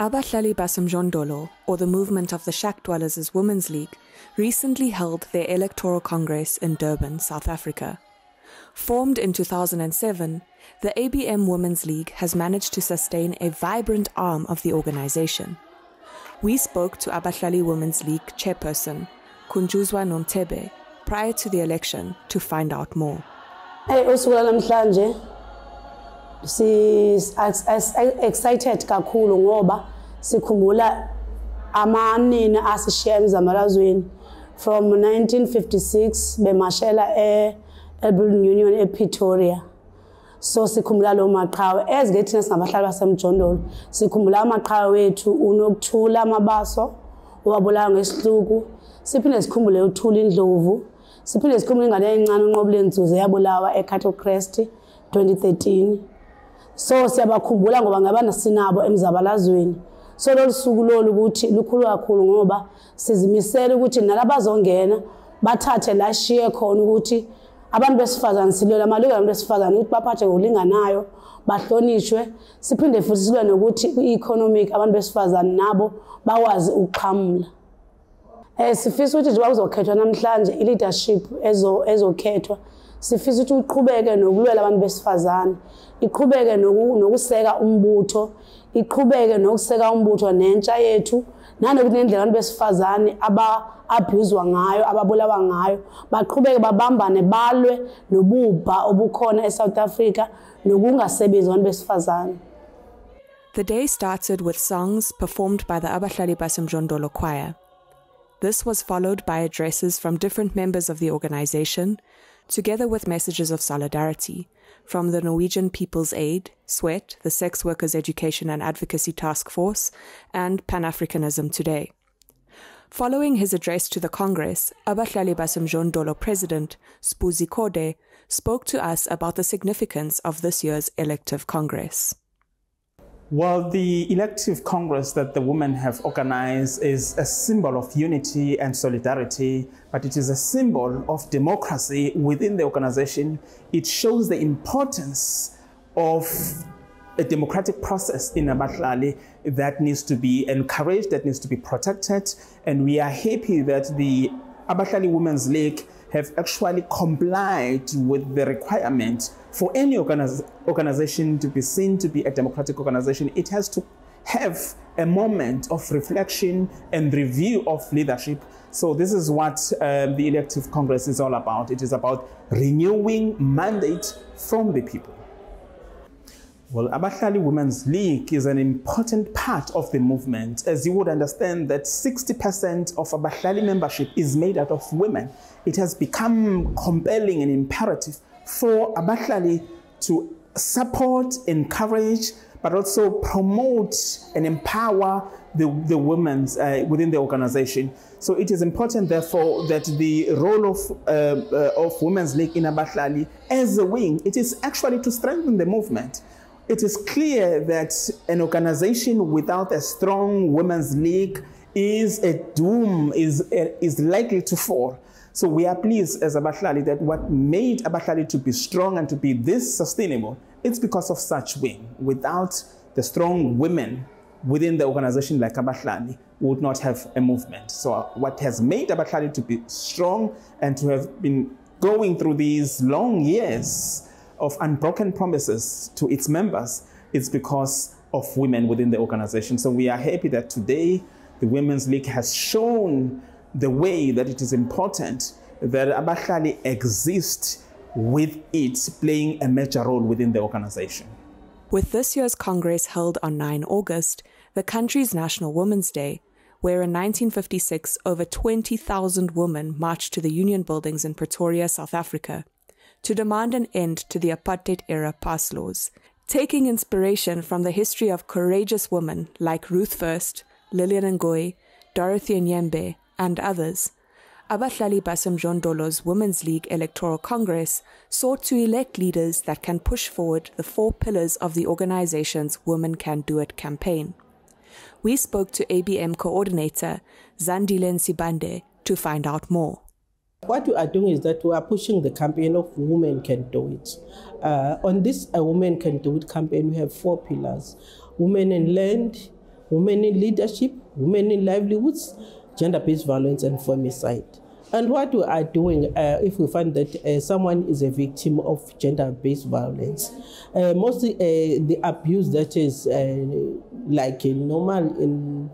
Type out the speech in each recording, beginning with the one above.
Abahlali Basemjondolo, or the Movement of the Shack Dwellers' Women's League, recently held their electoral congress in Durban, South Africa. Formed in 2007, the ABM Women's League has managed to sustain a vibrant arm of the organization. We spoke to Abahlali Women's League chairperson, Kunjuzwa Nomtebe, prior to the election to find out more. Hey, si excited kakhulu ngoba sikhumbula amanini asishiya emzamalazweni from 1956 bemashela e-Elbridge Union ePretoria. So sikhumbula lo maqhawe. As ke thina singabahlali basemjondolo sikhumbula amaqhawe wethu unokuthula amabaso owabulawa ngesihluku siphinde sikhumbule uthula indlovu siphinde sikhumbule ingane encane unqobule nzuze yabulawa eCattle Crest 2013 so siyabakhumbula ngoba ngabana sinabo emzabalazweni. So lolu suku lolu ukuthi lukhulu kakhulu ngoba sizimisela ukuthi nalabazongena bathathe la shiye khona ukuthi abantu besifazane silwela amalungelo abantu besifazane ukuthi baphathe ngokulinganayo bahlonishwe. Siphinde futhi silwe nokuthi i-economic abantu besifazane nabo bakwazi ukuqhamula. Um sifisa ukuthi njengoba kuzokhethwa namhlanje i-leadership ezokhethwa. Sifisa ukuthi uqhubeke nokulwela abantu besifazane iqhubeke nokuseka umbutho iqhubeke nokuseka umbutho nentsha yethu nanokuthi nendlela abantu besifazane aba-abhuzwa ngayo ababulawa ngayo baqhubeke babambane balwe nobubha obukhona eSouth Africa nokungasebenzi abantu besifazane The day started with songs performed by the Abahlali Basemjondolo choir. This was followed by addresses from different members of the organization, together with messages of solidarity from the Norwegian People's Aid, SWEAT, the Sex Workers Education and Advocacy Task Force, and Pan Africanism Today. Following his address to the Congress, Abahlali Basemjondolo President S'bu Zikode spoke to us about the significance of this year's elective Congress. Well, the elective Congress that the women have organized is a symbol of unity and solidarity, but it is a symbol of democracy within the organization. It shows the importance of a democratic process in Abahlali that needs to be encouraged, that needs to be protected. And we are happy that the Abahlali Women's League have actually complied with the requirement for any organiz organization to be seen to be a democratic organization. It has to have a moment of reflection and review of leadership. So this is what um, the elective Congress is all about. It is about renewing mandate from the people. Well, Abahlali Women's League is an important part of the movement, as you would understand that 60% of Abahlali membership is made out of women. It has become compelling and imperative for Abahlali to support, encourage, but also promote and empower the, the women uh, within the organization. So it is important, therefore, that the role of, uh, uh, of Women's League in Abahlali as a wing, it is actually to strengthen the movement it is clear that an organization without a strong women's league is a doom, is, is likely to fall. So we are pleased as Abahlali that what made Abahlali to be strong and to be this sustainable, it's because of such wing. Without the strong women within the organization like Abahlali, we would not have a movement. So what has made Abahlali to be strong and to have been going through these long years of unbroken promises to its members is because of women within the organization. So we are happy that today the Women's League has shown the way that it is important that Abahlali exists with it playing a major role within the organization. With this year's Congress held on 9 August, the country's National Women's Day, where in 1956 over 20,000 women marched to the Union buildings in Pretoria, South Africa, to demand an end to the apartheid era pass laws, taking inspiration from the history of courageous women like Ruth First, Lillian Ngoyi, Dorothy Nyembe, and others. Abahlali Basemjondolo's Women's League Electoral Congress sought to elect leaders that can push forward the four pillars of the organization's Women Can Do It campaign. We spoke to ABM coordinator Zandile Nsibande to find out more. What we are doing is that we are pushing the campaign of Women Can Do It. Uh, on this A Women Can Do It campaign, we have four pillars women in land, women in leadership, women in livelihoods, gender-based violence and femicide. And what we are doing uh, if we find that uh, someone is a victim of gender-based violence, uh, mostly uh, the abuse that is uh, like normal in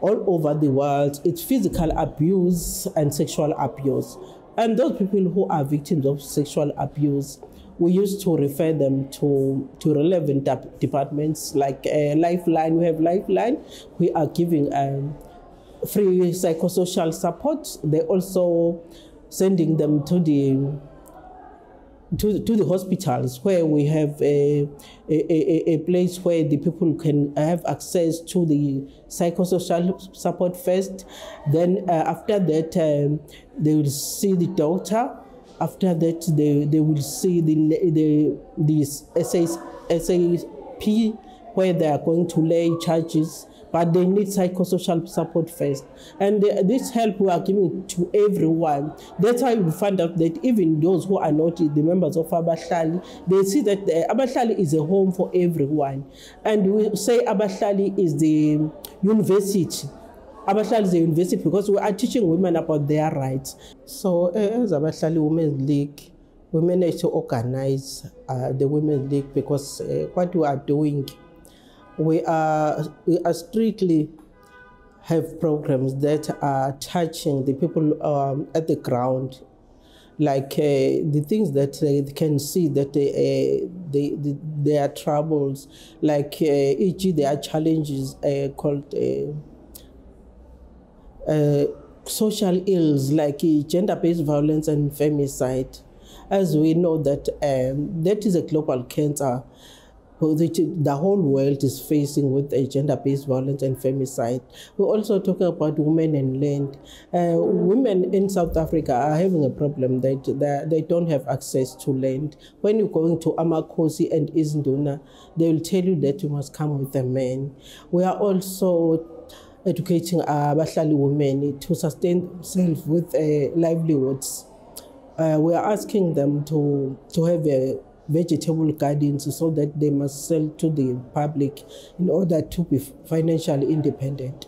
all over the world, it's physical abuse and sexual abuse. And those people who are victims of sexual abuse, we used to refer them to, to relevant departments like uh, Lifeline. We have Lifeline. We are giving um, free psychosocial support. They also sending them to the to, to the hospitals where we have a, a, a, place where the people can have access to the psychosocial support first. Then uh, after that, um, they will see the doctor. After that, they, they will see the, the, the SAP where they are going to lay charges but they need psychosocial support first. And uh, this help we are giving to everyone. That's why we find out that even those who are not the members of Abahlali, they see that uh, Abahlali is a home for everyone. And we say Abahlali is the university. Abahlali is a university because we are teaching women about their rights. So uh, as Abahlali Women's League, we managed to organize uh, the Women's League because uh, what we are doing we are, we are strictly have programs that are touching the people um, at the ground like uh, the things that they can see that they, uh, they, they, their troubles, like uh, e.g. there are challenges uh, called uh, uh, social ills like gender-based violence and femicide. As we know that um, that is a global cancer the whole world is facing with gender-based violence and femicide. We're also talking about women and land. Uh, women in South Africa are having a problem that they, they don't have access to land. When you're going to Amakosi and Izinduna, they will tell you that you must come with a man. We are also educating Abahlali women to sustain themselves with uh, livelihoods. Uh, we are asking them to, to have a vegetable gardens so that they must sell to the public in order to be financially independent.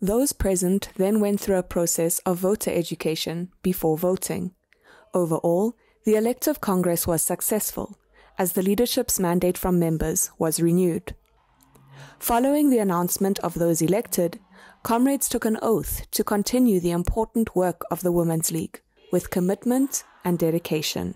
Those present then went through a process of voter education before voting. Overall, the elective Congress was successful, as the leadership's mandate from members was renewed. Following the announcement of those elected, comrades took an oath to continue the important work of the Women's League with commitment and dedication.